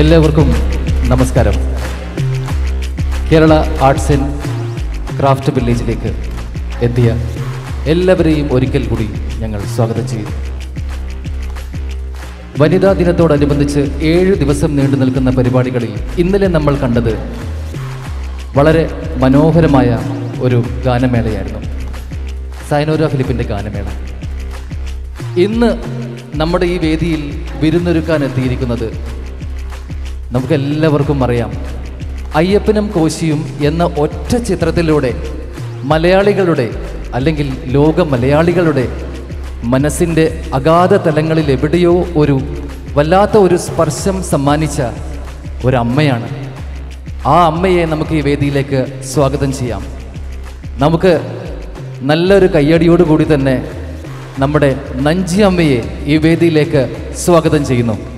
എല്ലാവർക്കും നമസ്കാരം. Kerala arts and craft വില്ലേജിലേക്ക് എത്തിയ എല്ലാവരെയും ഒരിക്കൽ കൂടി ഞങ്ങൾ സ്വാഗതം ചെയ്യുന്നു. വനിതാ ദിനത്തോടനുബന്ധിച്ച് ഏഴ് ദിവസം നീണ്ടു നിൽക്കുന്ന പരിപാടികളിൽ ഇന്നലെ നമ്മൾ കണ്ടത് വളരെ മനോഹരമായ ഒരു ഗാനമേളയായിരുന്നു. സൈനോര ഫിലിപ്പിന്റെ ഗാനമേള. ഇന്ന് നമ്മുടെ ഈ വേദിയിൽ വിരുന്നൊരുക്കാൻ എത്തിയിരിക്കുന്നത് നമുക്കെല്ലാവർക്കും അറിയാം. അയ്യപ്പനും കോശിയും എന്ന ഒറ്റ ചിത്രത്തിലൂടെ മലയാളികളുടെ അല്ലെങ്കിൽ ലോക മലയാളികളുടെ മനസ്സിന്റെ അഗാധ തലങ്ങളിൽ എവിടെയോ ഒരു വല്ലാത്ത ഒരു സ്പർശം സമ്മാനിച്ച ഒരമ്മയാണ്. ആ അമ്മയെ നമുക്ക് ഈ വേദിയിലേക്ക് സ്വാഗതം ചെയ്യാം. നമുക്ക് നല്ലൊരു കയ്യടിയോടുകൂടി തന്നെ നമ്മുടെ നഞ്ചി അമ്മയെ ഈ വേദിയിലേക്ക് സ്വാഗതം ചെയ്യുന്നു.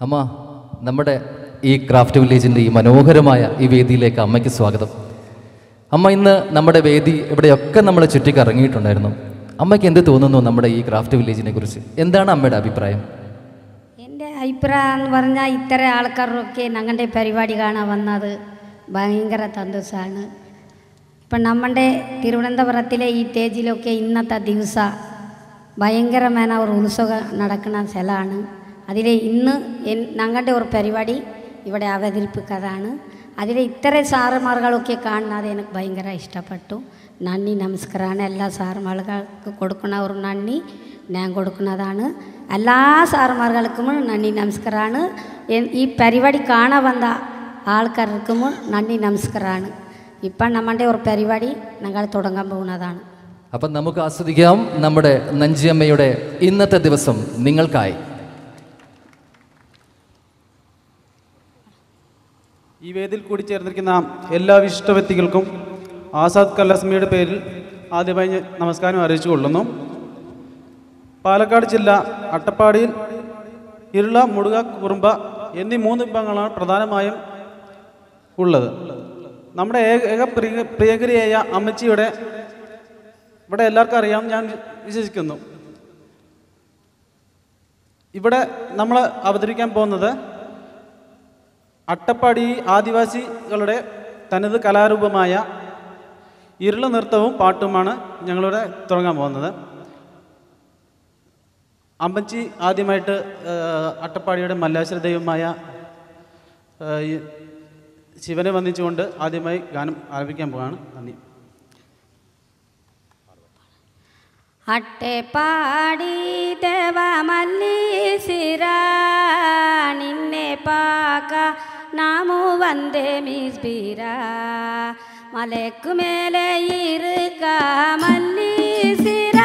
അമ്മ നമ്മുടെ ഈ ക്രാഫ്റ്റ് വില്ലേജിന്റെ ഈ മനോഹരമായ ഈ വേദിയിലേക്ക് അമ്മയ്ക്ക് സ്വാഗതം. അമ്മ ഇന്ന് നമ്മുടെ വേദി ഇവിടെയൊക്കെ നമ്മൾ ചുറ്റിക്കറങ്ങിയിട്ടുണ്ടായിരുന്നു. അമ്മയ്ക്ക് എന്ത് തോന്നുന്നു നമ്മുടെ ഈ ക്രാഫ്റ്റ് വില്ലേജിനെ കുറിച്ച്? എന്താണ് അമ്മയുടെ അഭിപ്രായം? എന്റെ അഭിപ്രായം എന്ന് പറഞ്ഞാൽ ഇത്ര ആൾക്കാരൊക്കെ ഞങ്ങളുടെ പരിപാടി കാണാൻ വന്നത് ഭയങ്കര സന്തോഷമാണ്. ഇപ്പം നമ്മുടെ തിരുവനന്തപുരത്തിലെ ഈ സ്റ്റേജിലൊക്കെ ഇന്നത്തെ ദിവസം ഭയങ്കരമായ ഒരു ഉത്സവം നടക്കുന്ന സ്ഥലമാണ്. അതിൽ ഇന്ന് ഞങ്ങളുടെ ഒരു പരിപാടി ഇവിടെ അവതരിപ്പിക്കാതാണ്. അതിൽ ഇത്ര സാറുമാർകളൊക്കെ കാണുന്നത് എനിക്ക് ഭയങ്കര ഇഷ്ടപ്പെട്ടു. നന്ദി നമസ്കാരമാണ്. എല്ലാ സാറുമാർക്ക് കൊടുക്കുന്ന ഒരു നന്ദി ഞാൻ കൊടുക്കുന്നതാണ്. എല്ലാ സാറുമാർക്കും നന്ദി നമസ്കാരമാണ്. ഈ പരിപാടി കാണാൻ വന്ന ആൾക്കാർക്കും നന്ദി നമസ്കാരമാണ്. ഇപ്പം നമ്മുടെ ഒരു പരിപാടി ഞങ്ങൾ തുടങ്ങാൻ പോകുന്നതാണ്. അപ്പം നമുക്ക് ആസ്വദിക്കാം നമ്മുടെ നഞ്ചിയമ്മയുടെ ഇന്നത്തെ ദിവസം നിങ്ങൾക്കായി. ഈ വേദിയിൽ കൂടി ചേർന്നിരിക്കുന്ന എല്ലാ വിശിഷ്ട വ്യക്തികൾക്കും ആസാദ് കല്ലസ്മിയുടെ പേരിൽ ആദ്യമായി നമസ്കാരം അറിയിച്ചു കൊള്ളുന്നു. പാലക്കാട് ജില്ല അട്ടപ്പാടിയിൽ ഇരുള മുടുക കുറുമ്പ എന്നീ മൂന്ന് വിഭാഗങ്ങളാണ് പ്രധാനമായും ഉള്ളത്. നമ്മുടെ ഏക പ്രിയ പ്രിയകരിയായ അമ്മച്ചിയുടെ ഇവിടെ എല്ലാവർക്കും അറിയാം ഞാൻ വിശ്വസിക്കുന്നു. ഇവിടെ നമ്മൾ അവതരിപ്പിക്കാൻ പോകുന്നത് അട്ടപ്പാടി ആദിവാസികളുടെ തനത് കലാരൂപമായ ഇരുള നൃത്തവും പാട്ടുമാണ് ഞങ്ങളിവിടെ തുടങ്ങാൻ പോകുന്നത്. അമ്പച്ചി ആദ്യമായിട്ട് അട്ടപ്പാടിയുടെ മല്ലാശ്വര ദൈവമായ ശിവനെ വന്ദിച്ചുകൊണ്ട് ആദ്യമായി ഗാനം ആരംഭിക്കാൻ പോവാണ്. നന്ദി. അട്ടപ്പാടി ദേവ മല്ലീസിര നിന്നെ പാക நாமு வந்தே மீஸ்பீரா மலைக்கு மேலே இருக்கா மல்லி சிற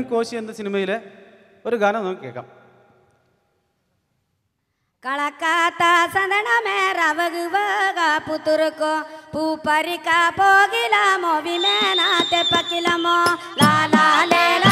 കിലുക്കൻ കോശി എന്ന സിനിമയിലെ ഒരു ഗാനം നമുക്ക് കേൾക്കാം. കളക്കാത്ത സദനമേ റവകുവക പുത്തുറുക്കോ പൂപ്പരിക്ക പോകിലമോ വിമേനാത്തെ പക്കിലമോ ലാലാലേല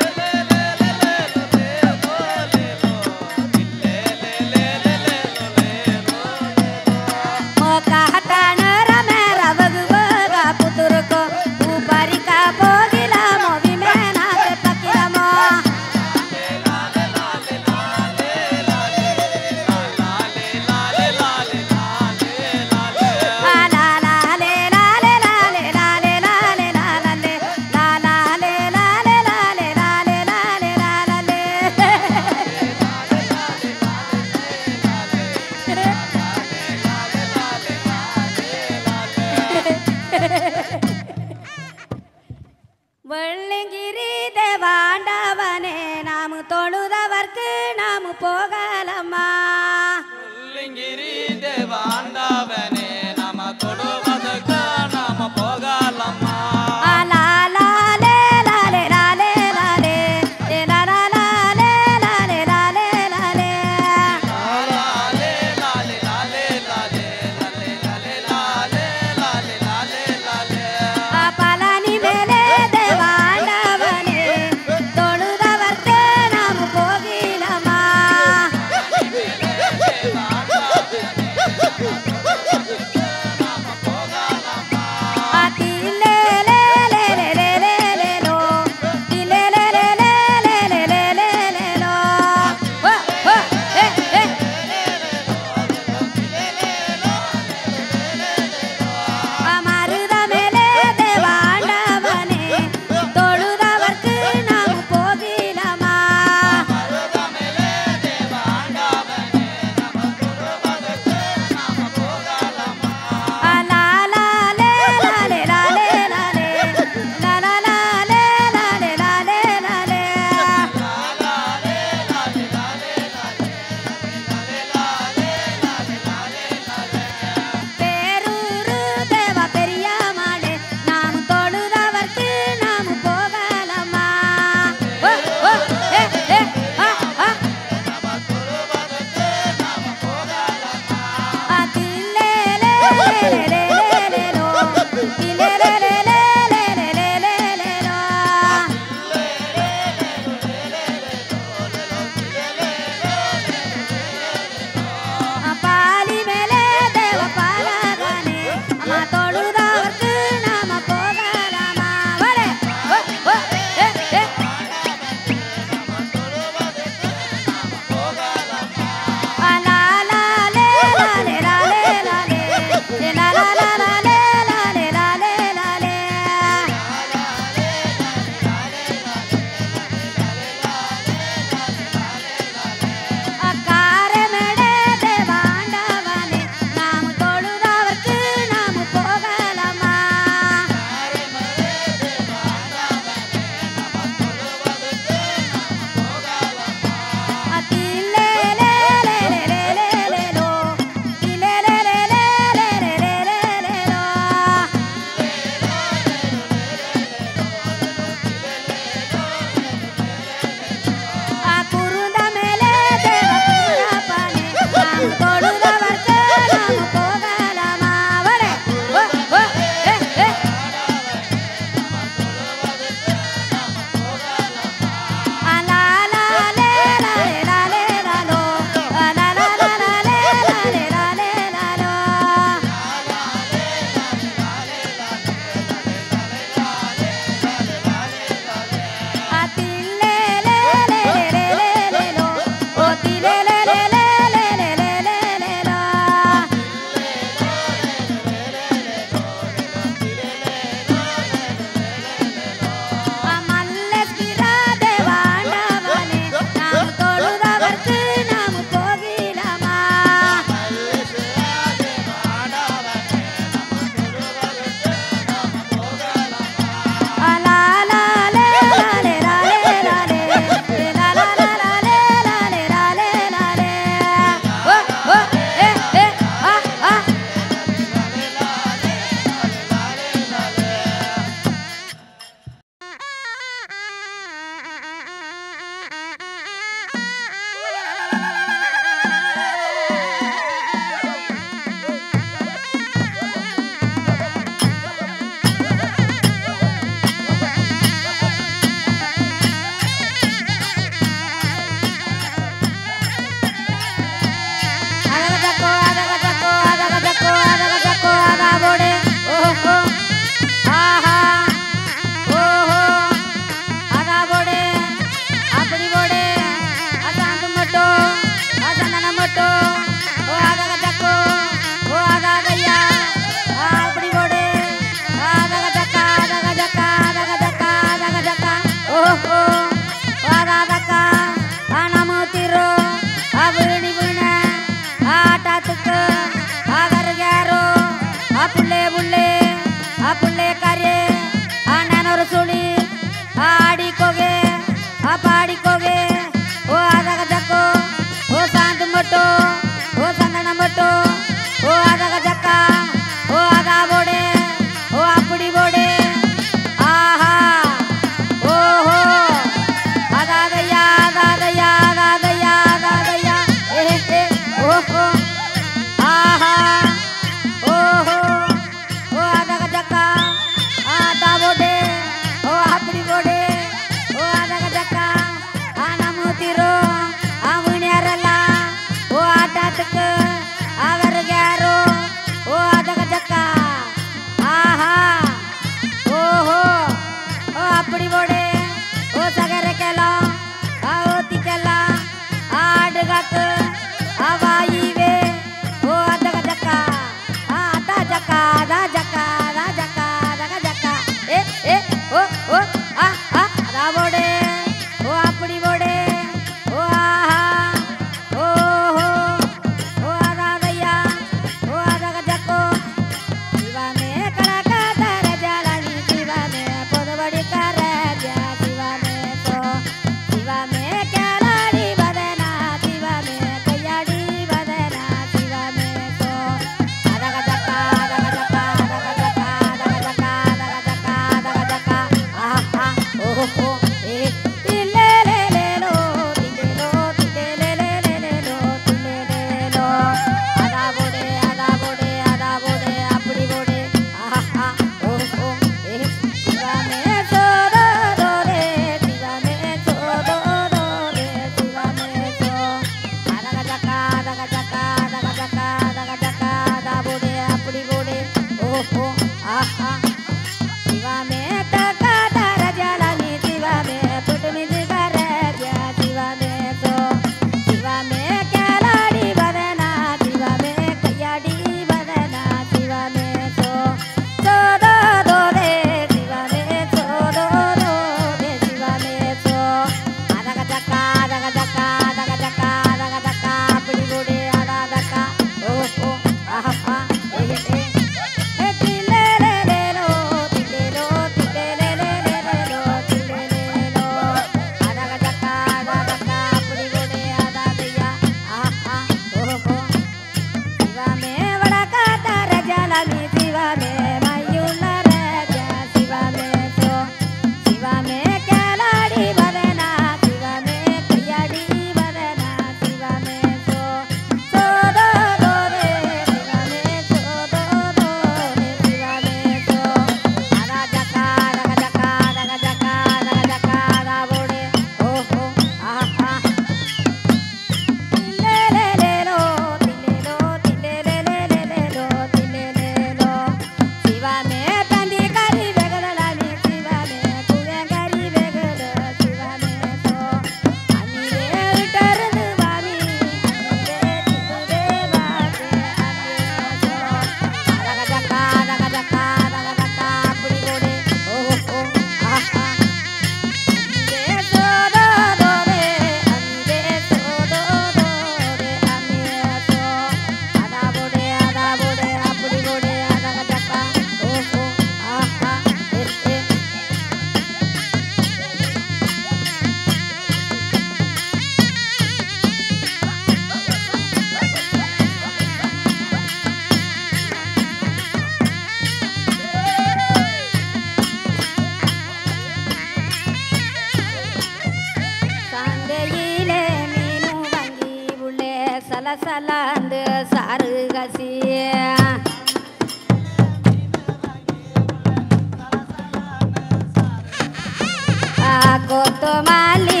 poco tomale.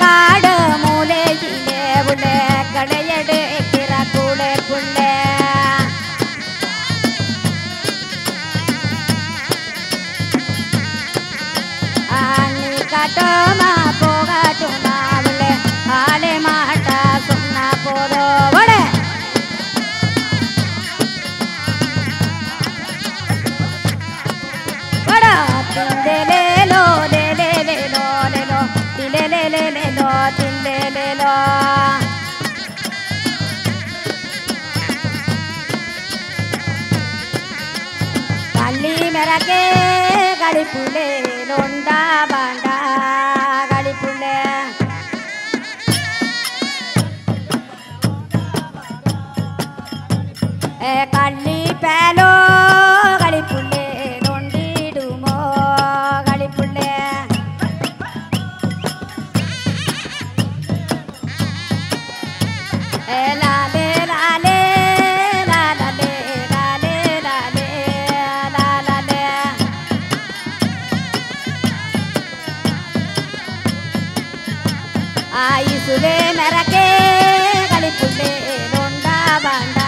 കാട് മൂലേ తల్లి మెరకే గడిపులే లొండా బండా ஆயுசுவே மிரக்கே கழிப்புள்ளே ரொண்டா பாண்டா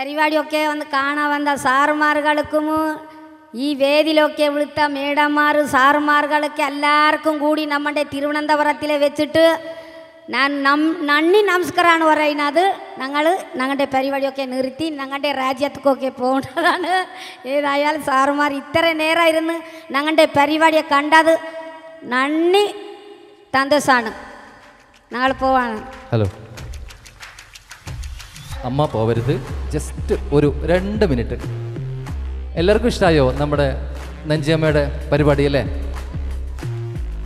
പരിപാടിയൊക്കെ വന്ന് കാണാൻ വന്ന സാറുമാറുകൾക്കും ഈ വേദിയിലൊക്കെ വിളിത്ത മേഡന്മാർ സാറുമാറുകളൊക്കെ എല്ലാവർക്കും കൂടി നമ്മുടെ തിരുവനന്തപുരത്തിൽ വെച്ചിട്ട് ഞാൻ നം നന്ദി നമസ്കാരമാണ് പറയുന്നത്. ഞങ്ങൾ ഞങ്ങളുടെ പരിപാടിയൊക്കെ നിർത്തി ഞങ്ങളുടെ രാജ്യത്തേക്കൊക്കെ പോകുന്നതാണ് ഏതായാലും സാറുമാർ ഇത്ര നേരം ഇരുന്ന് ഞങ്ങളുടെ പരിപാടിയെ കണ്ടത്. നന്ദി സന്തോഷമാണ് ഞങ്ങൾ പോവാണ്. ഹലോ. അമ്മ പോവരുത്. ജസ്റ്റ് ഒരു രണ്ട് മിനിറ്റ്. എല്ലാവർക്കും ഇഷ്ടമായോ നമ്മുടെ നെഞ്ചിയമ്മയുടെ പരിപാടി അല്ലേ?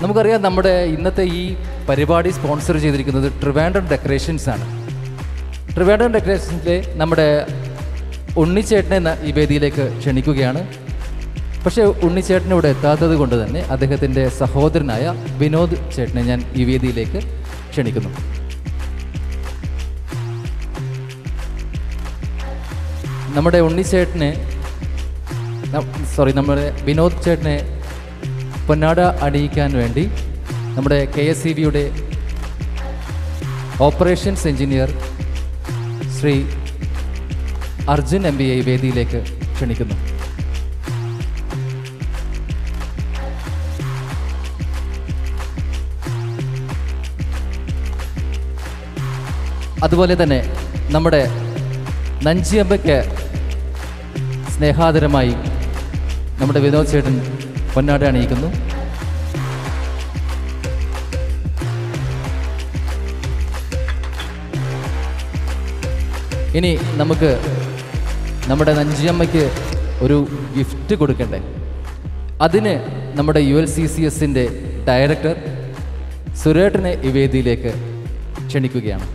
നമുക്കറിയാം നമ്മുടെ ഇന്നത്തെ ഈ പരിപാടി സ്പോൺസർ ചെയ്തിരിക്കുന്നത് ട്രിവാൻഡ്രം ഡെക്കറേഷൻസ് ആണ്. ട്രിവാൻഡ്രം ഡെക്കറേഷൻസിലെ നമ്മുടെ ഉണ്ണിച്ചേട്ടനെ ഈ വേദിയിലേക്ക് ക്ഷണിക്കുകയാണ്. പക്ഷേ ഉണ്ണിച്ചേട്ടൻ ഇവിടെ എത്താത്തത് കൊണ്ട് തന്നെ അദ്ദേഹത്തിന്റെ സഹോദരനായ വിനോദ് ചേട്ടനെ ഞാൻ ഈ വേദിയിലേക്ക് ക്ഷണിക്കുന്നു. നമ്മുടെ ഉണ്ണി ചേട്ടനെ സോറി നമ്മുടെ വിനോദ് ചേട്ടനെ പൊന്നാട അണിയിക്കാൻ വേണ്ടി നമ്മുടെ കെ എസ് സി ബിയുടെ operations engineer Shri Arjun M B I വേദിയിലേക്ക് ക്ഷണിക്കുന്നു. അതുപോലെ തന്നെ നമ്മുടെ നഞ്ചിയമ്മയ്ക്ക് സ്നേഹാദരമായി നമ്മുടെ വിനോദ് ചേട്ടൻ പൊന്നാട അണിയിക്കുന്നു. ഇനി നമുക്ക് നമ്മുടെ നഞ്ചിയമ്മയ്ക്ക് ഒരു ഗിഫ്റ്റ് കൊടുക്കണ്ടേ? അതിന് നമ്മുടെ യു എൽ സി സി എസിന്റെ ഡയറക്ടർ സുരേട്ടനെ ഈ വേദിയിലേക്ക് ക്ഷണിക്കുകയാണ്.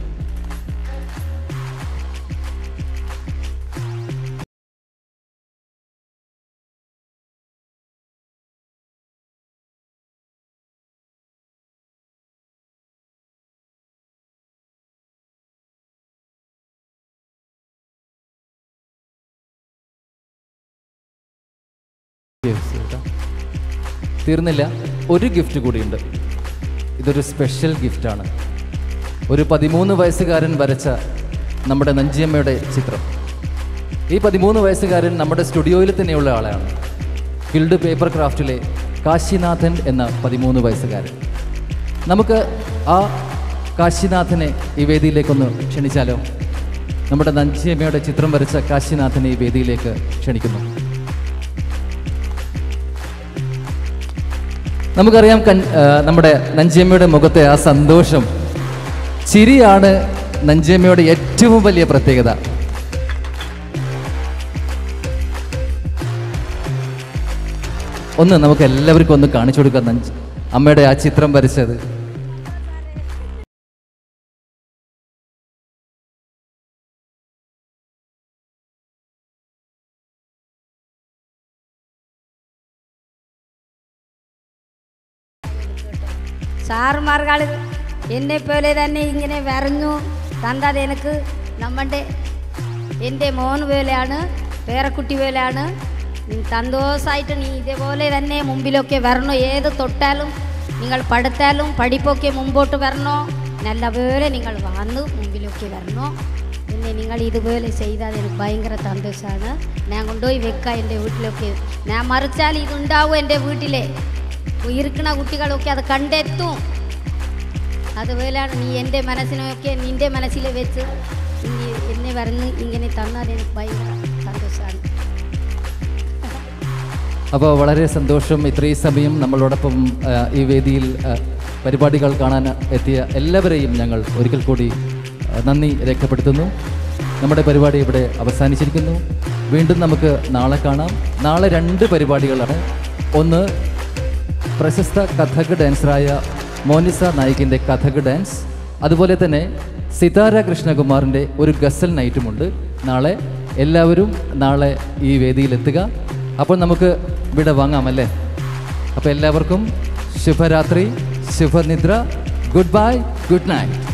തീർന്നില്ല. ഒരു ഗിഫ്റ്റ് കൂടിയുണ്ട്. ഇതൊരു സ്പെഷ്യൽ ഗിഫ്റ്റാണ് ഒരു പതിമൂന്ന് വയസ്സുകാരൻ വരച്ച നമ്മുടെ നഞ്ചിയമ്മയുടെ ചിത്രം. ഈ പതിമൂന്ന് വയസ്സുകാരൻ നമ്മുടെ സ്റ്റുഡിയോയിൽ തന്നെയുള്ള ആളാണ്. ഫിൽഡ് പേപ്പർ ക്രാഫ്റ്റിലെ കാശിനാഥൻ എന്ന പതിമൂന്ന് വയസ്സുകാരൻ. നമുക്ക് ആ കാശിനാഥനെ ഈ വേദിയിലേക്കൊന്ന് ക്ഷണിച്ചാലോ? നമ്മുടെ നഞ്ചിയമ്മയുടെ ചിത്രം വരച്ച കാശിനാഥനെ ഈ വേദിയിലേക്ക് ക്ഷണിക്കുന്നു. നമുക്കറിയാം കൺ നമ്മുടെ നഞ്ചിയമ്മയുടെ മുഖത്തെ ആ സന്തോഷം. ചിരിയാണ് നഞ്ചിയമ്മയുടെ ഏറ്റവും വലിയ പ്രത്യേകത. ഒന്ന് നമുക്ക് എല്ലാവർക്കും ഒന്ന് കാണിച്ചു കൊടുക്കാം അമ്മയുടെ ആ ചിത്രം വരച്ചത്. സാറുമാർകൾ എന്നെ പോലെ തന്നെ ഇങ്ങനെ വരഞ്ഞു തന്നത് എനിക്ക് നമ്മുടെ എന്റെ മോൻ പോലെയാണ് പേരക്കുട്ടി പോലെയാണ്. സന്തോഷമായിട്ട് നീ ഇതേപോലെ തന്നെ മുമ്പിലൊക്കെ വരണോ? ഏത് തൊട്ടാലും നിങ്ങൾ പഠിത്താലും പഠിപ്പൊക്കെ മുമ്പോട്ട് വരണോ? നല്ലപോലെ നിങ്ങൾ വന്ന് മുമ്പിലൊക്കെ വരണോ? പിന്നെ നിങ്ങൾ ഇതുപോലെ ചെയ്താൽ എനിക്ക് ഭയങ്കര സന്തോഷമാണ്. ഞാൻ കൊണ്ടുപോയി വെക്കാം എന്റെ വീട്ടിലൊക്കെ. ഞാൻ മറിച്ചാൽ ഇതുണ്ടാവും എന്റെ വീട്ടിലെ. ഇരിക്കണ കുട്ടികളൊക്കെ അത് കണ്ടെത്തും. അതുപോലെയാണ് നീ എന്റെ മനസ്സിനൊക്കെ നിന്റെ മനസ്സിൽ വെച്ച് നീ എന്നെ പറഞ്ഞ് ഇങ്ങനെ തന്നാൽ എനിക്ക് ഭയങ്കര സന്തോഷമാണ്. അപ്പോൾ വളരെ സന്തോഷം ഇത്രയും സമയം നമ്മളോടൊപ്പം ഈ വേദിയിൽ പരിപാടികൾ കാണാൻ എത്തിയ എല്ലാവരെയും ഞങ്ങൾ ഒരിക്കൽ കൂടി നന്ദി രേഖപ്പെടുത്തുന്നു. നമ്മുടെ പരിപാടി ഇവിടെ അവസാനിച്ചിരിക്കുന്നു. വീണ്ടും നമുക്ക് നാളെ കാണാം. നാളെ രണ്ട് പരിപാടികളാണ്. ഒന്ന് പ്രശസ്ത കഥക് ഡാൻസറായ മോനിസ നായിക്കിന്റെ കഥക് ഡാൻസ് അതുപോലെ തന്നെ സിതാര കൃഷ്ണകുമാറിന്റെ ഒരു ഗസൽ നൈറ്റുമുണ്ട്. നാളെ എല്ലാവരും നാളെ ഈ വേദിയിലെത്തുക. അപ്പോൾ നമുക്ക് ഇവിടെ വാങ്ങാമല്ലേ? അപ്പോൾ എല്ലാവർക്കും ശുഭരാത്രി ശുഭനിദ്ര. Goodbye good night